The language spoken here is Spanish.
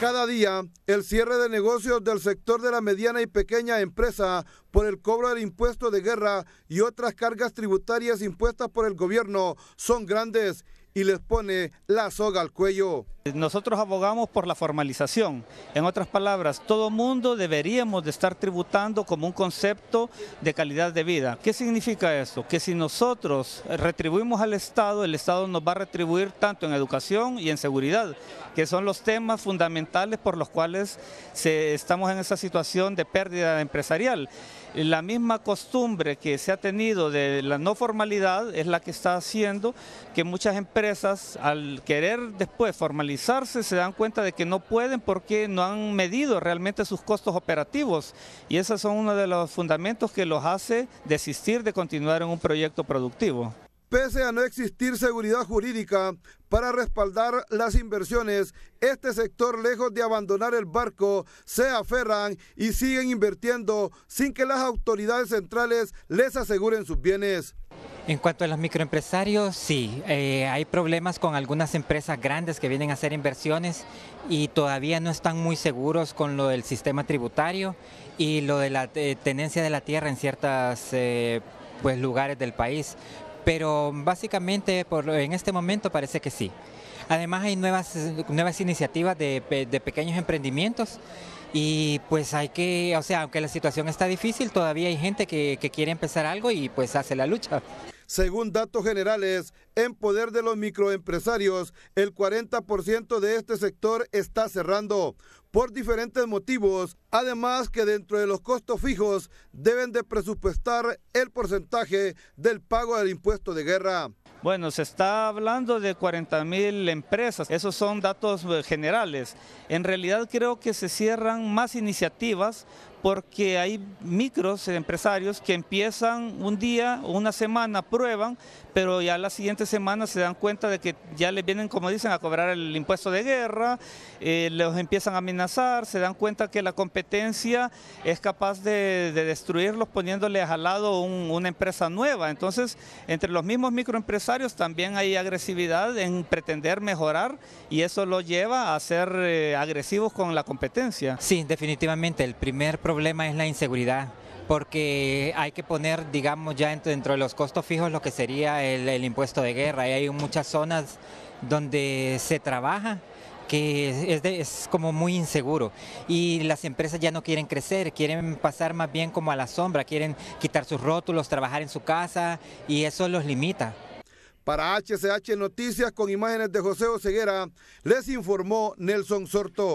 Cada día, el cierre de negocios del sector de la mediana y pequeña empresa por el cobro del impuesto de guerra y otras cargas tributarias impuestas por el gobierno son grandes y les pone la soga al cuello. Nosotros abogamos por la formalización. En otras palabras, todo mundo deberíamos de estar tributando como un concepto de calidad de vida. ¿Qué significa eso? Que si nosotros retribuimos al Estado, el Estado nos va a retribuir tanto en educación y en seguridad, que son los temas fundamentales por los cuales estamos en esa situación de pérdida empresarial la misma costumbre que se ha tenido de la no formalidad es la que está haciendo que muchas empresas al querer después formalizarse se dan cuenta de que no pueden porque no han medido realmente sus costos operativos y esos son uno de los fundamentos que los hace desistir de continuar en un proyecto productivo. Pese a no existir seguridad jurídica para respaldar las inversiones, este sector, lejos de abandonar el barco, se aferran y siguen invirtiendo sin que las autoridades centrales les aseguren sus bienes. En cuanto a los microempresarios, sí, eh, hay problemas con algunas empresas grandes que vienen a hacer inversiones y todavía no están muy seguros con lo del sistema tributario y lo de la eh, tenencia de la tierra en ciertos eh, pues, lugares del país pero básicamente por, en este momento parece que sí. Además hay nuevas, nuevas iniciativas de, pequeños emprendimientos y pues hay que, o sea, aunque la situación está difícil, todavía hay gente que, que quiere empezar algo y pues hace la lucha. Según datos generales, en poder de los microempresarios, el 40% de este sector está cerrando por diferentes motivos, además que dentro de los costos fijos deben de presupuestar el porcentaje del pago del impuesto de guerra. Bueno, se está hablando de 40 mil empresas, esos son datos eh, generales. En realidad creo que se cierran más iniciativas porque hay micros empresarios que empiezan un día una semana, prueban, pero ya la siguiente semana se dan cuenta de que ya les vienen, como dicen, a cobrar el impuesto de guerra, eh, los empiezan a amenazar, se dan cuenta que la competencia es capaz de, destruirlos poniéndole al lado una empresa nueva. Entonces, entre los mismos microempresarios también hay agresividad en pretender mejorar y eso lo lleva a ser eh, agresivos con la competencia. Sí, definitivamente. El primer problema es la inseguridad porque hay que poner, digamos, ya dentro de los costos fijos lo que sería el, impuesto de guerra. Hay muchas zonas donde se trabaja que es, es, como muy inseguro y las empresas ya no quieren crecer, quieren pasar más bien como a la sombra, quieren quitar sus rótulos, trabajar en su casa y eso los limita. Para HCH Noticias con imágenes de José Oseguera, les informó Nelson Sorto.